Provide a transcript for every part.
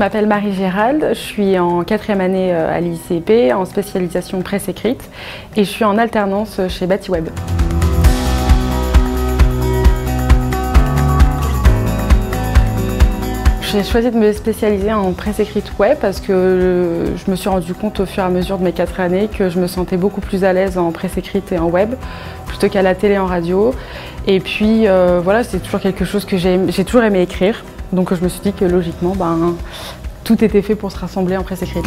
m'appelle Marie Gérald, je suis en quatrième année euh, à l'ICP en spécialisation presse écrite et je suis en alternance chez BatiWeb. J'ai choisi de me spécialiser en presse écrite web parce que je me suis rendu compte au fur et à mesure de mes quatre années que je me sentais beaucoup plus à l'aise en presse écrite et en web plutôt qu'à la télé en radio. Et puis euh, voilà, c'est toujours quelque chose que j'ai toujours aimé écrire. Donc je me suis dit que logiquement, ben, tout était fait pour se rassembler en presse écrite.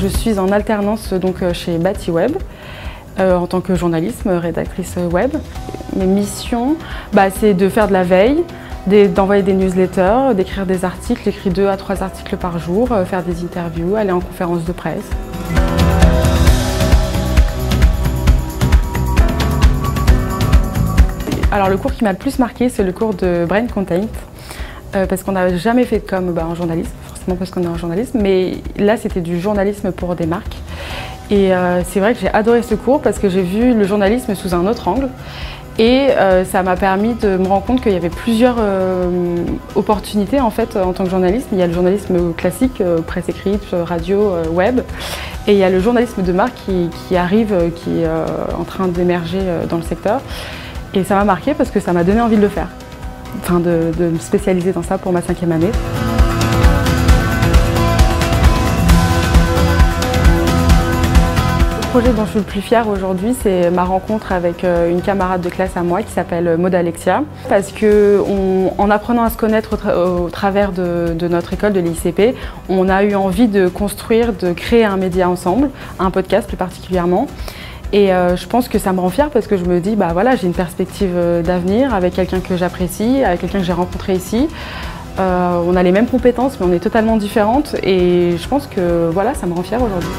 Je suis en alternance donc, chez BatiWeb. Euh, en tant que journaliste, rédactrice web. Mes missions, bah, c'est de faire de la veille, d'envoyer des newsletters, d'écrire des articles, écrire deux à trois articles par jour, euh, faire des interviews, aller en conférence de presse. Alors le cours qui m'a le plus marqué, c'est le cours de Brain Content, euh, parce qu'on n'a jamais fait de com bah, en journalisme, forcément parce qu'on est en journalisme, mais là c'était du journalisme pour des marques. Et euh, c'est vrai que j'ai adoré ce cours parce que j'ai vu le journalisme sous un autre angle. Et euh, ça m'a permis de me rendre compte qu'il y avait plusieurs opportunités en fait en tant que journaliste. Il y a le journalisme classique, presse écrite, radio, web. Et il y a le journalisme de marque qui, arrive, qui est en train d'émerger dans le secteur. Et ça m'a marqué parce que ça m'a donné envie de le faire. Enfin de, me spécialiser dans ça pour ma cinquième année. Le projet dont je suis le plus fière aujourd'hui, c'est ma rencontre avec euh, une camarade de classe à moi qui s'appelle Maud Alexia. Parce que en apprenant à se connaître au, travers de, notre école de l'ICP, on a eu envie de construire, de créer un média ensemble, un podcast plus particulièrement. Et euh, je pense que ça me rend fière parce que je me dis, bah voilà, j'ai une perspective euh, d'avenir avec quelqu'un que j'apprécie, avec quelqu'un que j'ai rencontré ici. on a les mêmes compétences, mais on est totalement différentes. Et je pense que voilà, ça me rend fière aujourd'hui.